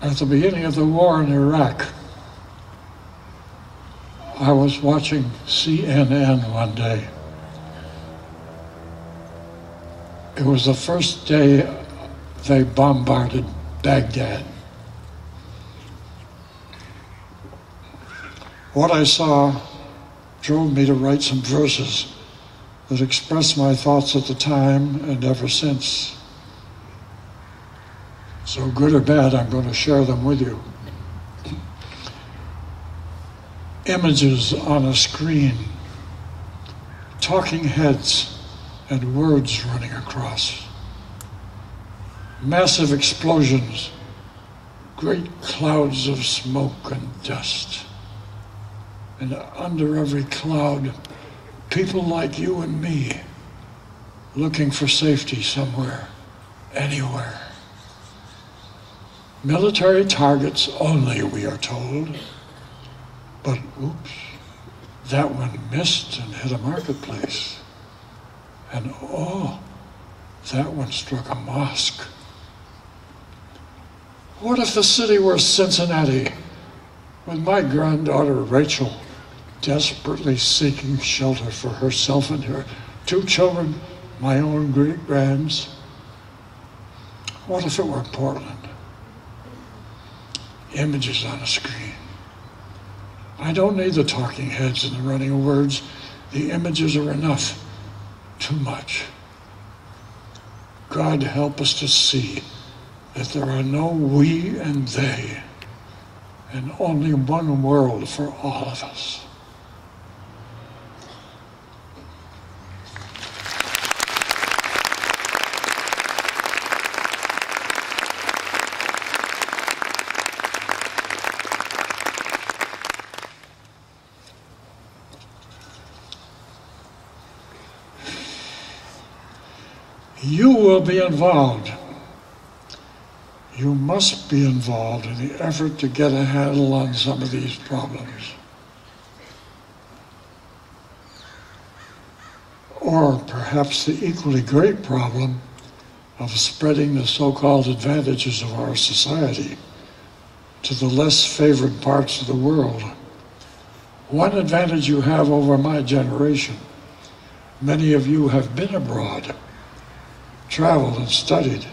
At the beginning of the war in Iraq, I was watching CNN one day. It was the first day they bombarded Baghdad. What I saw drove me to write some verses that express my thoughts at the time and ever since. So, good or bad, I'm going to share them with you. Images on a screen, talking heads, and words running across. Massive explosions, great clouds of smoke and dust. And under every cloud, people like you and me looking for safety somewhere, anywhere. Military targets only, we are told. But oops, that one missed and hit a marketplace. And oh, that one struck a mosque. What if the city were Cincinnati, with my granddaughter Rachel desperately seeking shelter for herself and her two children, my own great grands? What if it were Portland? Images on a screen. I don't need the talking heads and the running words. The images are enough. Too much. God help us to see that there are no we and they, and only one world for all of us. You will be involved. You must be involved in the effort to get a handle on some of these problems. Or perhaps the equally great problem of spreading the so called advantages of our society to the less favored parts of the world. One advantage you have over my generation many of you have been abroad traveled and studied,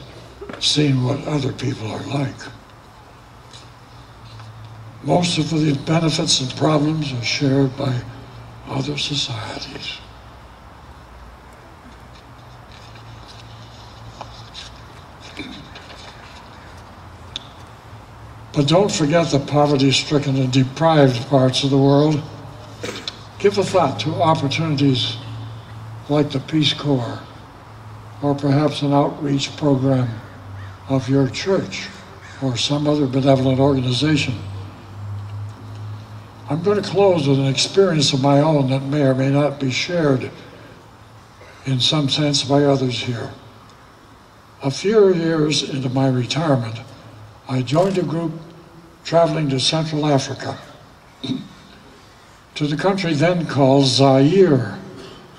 seen what other people are like. Most of the benefits and problems are shared by other societies. But don't forget the poverty stricken and deprived parts of the world. Give a thought to opportunities like the Peace Corps or perhaps an outreach program of your church or some other benevolent organization. I'm going to close with an experience of my own that may or may not be shared in some sense by others here. A few years into my retirement, I joined a group traveling to Central Africa, to the country then called Zaire,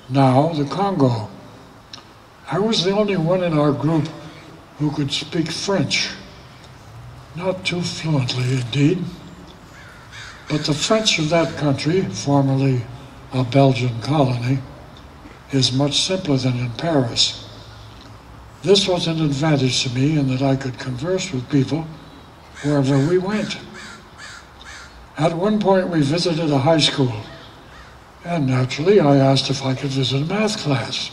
now the Congo. I was the only one in our group who could speak French. Not too fluently, indeed. But the French of that country, formerly a Belgian colony, is much simpler than in Paris. This was an advantage to me in that I could converse with people wherever we went. At one point, we visited a high school, and naturally, I asked if I could visit a math class.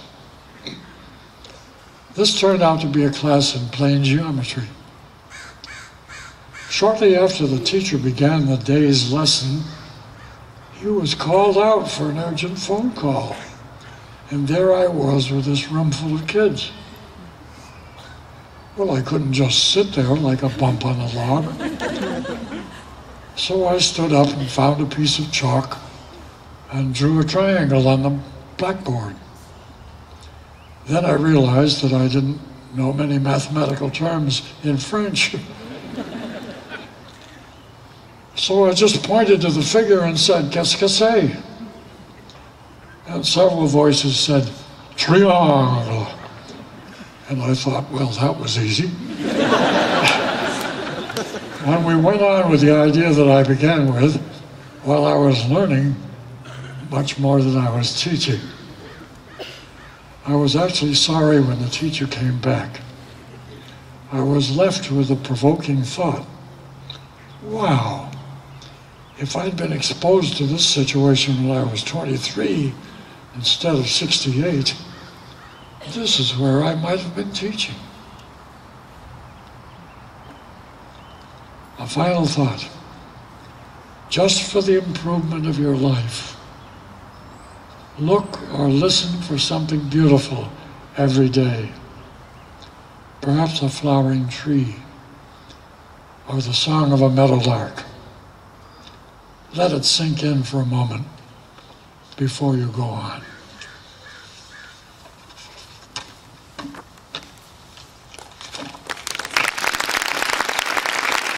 This turned out to be a class in plane geometry. Shortly after the teacher began the day's lesson, he was called out for an urgent phone call. And there I was with this room full of kids. Well, I couldn't just sit there like a bump on a log. So I stood up and found a piece of chalk and drew a triangle on the blackboard. Then I realized that I didn't know many mathematical terms in French. so I just pointed to the figure and said, Qu'est-ce que c'est? And several voices said, Triangle. And I thought, well, that was easy. when we went on with the idea that I began with, while I was learning much more than I was teaching, I was actually sorry when the teacher came back. I was left with a provoking thought. Wow, if I'd been exposed to this situation when I was 23 instead of 68, this is where I might have been teaching. A final thought. Just for the improvement of your life, look or listen for something beautiful every day. Perhaps a flowering tree or the song of a meadowlark. Let it sink in for a moment before you go on.